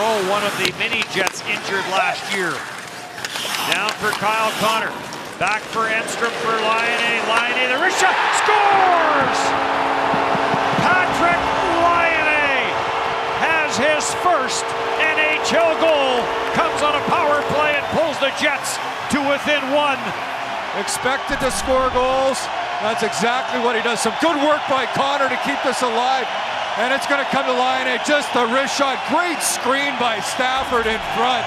Perreault, one of the mini Jets injured last year. Down for Kyle Connor. Back for Enstrom for Laine. Laine, the wrist shot, scores! Patrik Laine has his first NHL goal. Comes on a power play and pulls the Jets to within one. Expected to score goals. That's exactly what he does. Some good work by Connor to keep this alive. And it's going to come to Laine. Just the wrist shot. Great screen by Stafford in front.